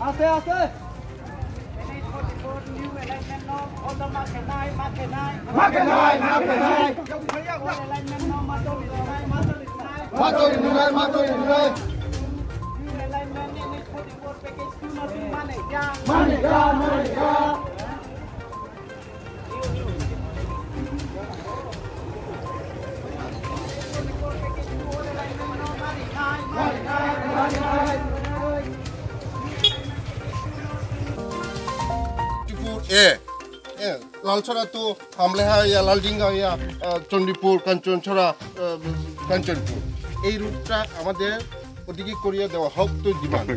Aste, aste. Makenai, makenai. Matoi, makenai, matoi, makenai. Chandipur এ এ লালছড়া তো হামলেহা ইয়া লালডিঙ্গা ইয়া আহ, চণ্ডীপুর কাঞ্চনছড়া কাঞ্চনপুর। এই রুটটা আমাদের ওদিকে করিয়ে দেওয়া হোক তো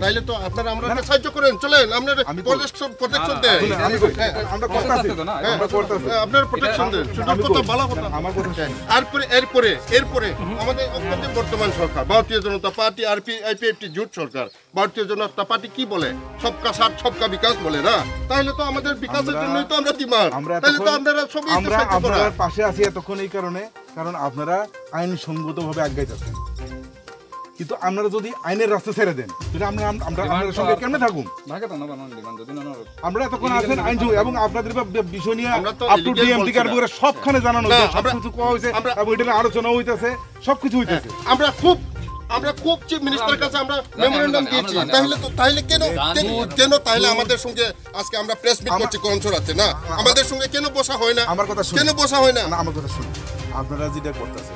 তাইলে তো আপনারা আমরা সাহায্য করেন চলেন আপনার প্রোটেকশন প্রোটেকশন দেন হ্যাঁ, আমরা কথা আছে তো না? হ্যাঁ, আমরা করতে আছে হ্যাঁ, আপনার প্রোটেকশন দেন। আমি কথা ভালো কথা আমার কথা শুনুন। এরপরে এরপরে এরপরে আমাদের অত্যন্ত বর্তমান সরকার ভারতীয় জনতা পার্টি আর পি আইপিএফটি জোট সরকার। ভারতীয় জনতা পার্টি কি বলে? সবকা সাথ সবকা বিকাশ বলে না? তাহলে তো আমাদের বিকাশের জন্যই তো আমরা দিমার আমরা তাহলে তো আপনারা সবই আমরা আপনার পাশে আছি এতক্ষণ এই কারণে কারণ আপনারা আইন সঙ্গতভাবে আগাইতেছেন। কিন্তু আপনারা যদি আইনের রাস্তা ছেড়ে দেন তাহলে আমরা আমরা আপনাদের সঙ্গে কেমনে থাকুন আমরা এতক্ষণ আছেন আইন এবং আপনাদের বিষয় নিয়ে আমরা তো আপ টু illegal ডিএম বলছি থেকে না। করে সবখানে জানানো হয়েছে সবকিছু কোয়া হয়েছে এবং এটা আলোচনা হইতেছে সবকিছু হইতেছে। আমরা খুব আমরা খুব চিফ মিনিস্টার কাছে আমরা মেমোরেন্ডাম দিয়েছি। তাহলে তো তাহলে কেন কেন- তাহলে আমাদের সঙ্গে আজকে আমরা প্রেস মিট করছি কনসরাতে না? আমাদের সঙ্গে কেন বসা হয় না? আমার কথা কেন বসা হয় না? না আমার কথা শুনুন। আপনারা যেটা করতেছেন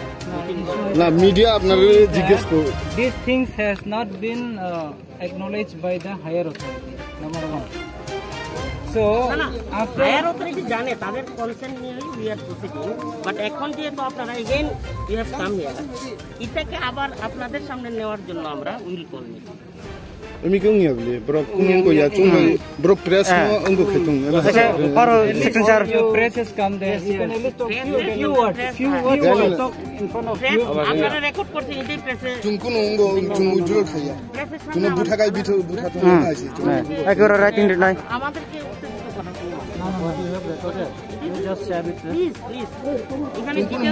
না মিডিয়া আপনারা জিজ্ঞেস করুন this things has not been acknowledge by the higher authority number one after higher authority জানে তাদের কনসেন্ট নিয়েই উই আর প্রসিডিং বাট এখন যেহেতু আপনারা again you have come here এটাকে আবার আপনাদের সামনে নেওয়ার জন্য আমরা উইল কল মিটিং আমি কেউ নিয়ে বলি বড় কোন কো ইয়া চুং বড় প্রেস নো অঙ্গ খেতুং section sir, your press has come there. You can only talk few, words. Few words you talk in front of press you. আপনারা রেকর্ড করছেন এটাই প্রেসে চুংকুনু অঙ্গ চুং উইথড্র খাইয়া প্রেসের চুং সামনে বুঠা গাই বিঠু বুঠা তো আইছি একেবারে writing it line. আমাদেরকে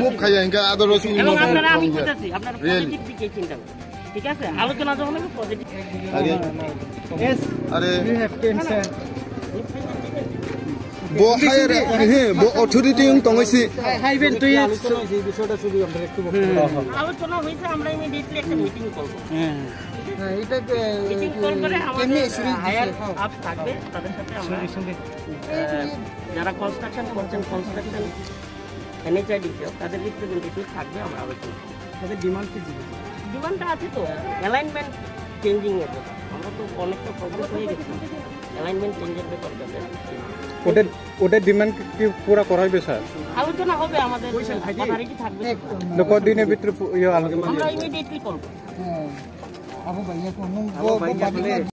মুখ খাইয়া ইনকা আদারওয়াইজ উই আপনারা আমি বুঝতেছি আপনারা চিন্তা করুন ঠিক আছে? আলোচনা যখন হবে পজিটিভ আগে। Yes, আরে। You have consent. বো হায়ার হে বো অথরিটি উং তংইছি Highway to it. আলোচনা হয়েছে আমরা ইমিডিয়েটলি একটা মিটিং করব। হ্যাঁ, মিটিং কল করে আমাদের হায়ার আপ থাকবে তাদের সাথে আমরা যারা কনস্ট্রাকশন করছেন কনস্ট্রাকশন তাদের রিপ্রেজেন্টেটিভ থাকবে আমরা আলোচনা তাদের ডিমান্ড কি ডিমান্ডটা আছে তো অ্যালাইনমেন্ট চেঞ্জিংয়ের ব্যাপার। আমরা তো অনেকটা প্রবলেম হয়ে গেছি। অ্যালাইনমেন্ট চেঞ্জের ব্যাপার ওটা ওটা ডিমান্ড কি পুরা করাইবে স্যার? আলোচনা হবে আমাদের থাকবে। কদিনের ভিতরে আলোচনা আমরা ইমিডিয়েটলি করব।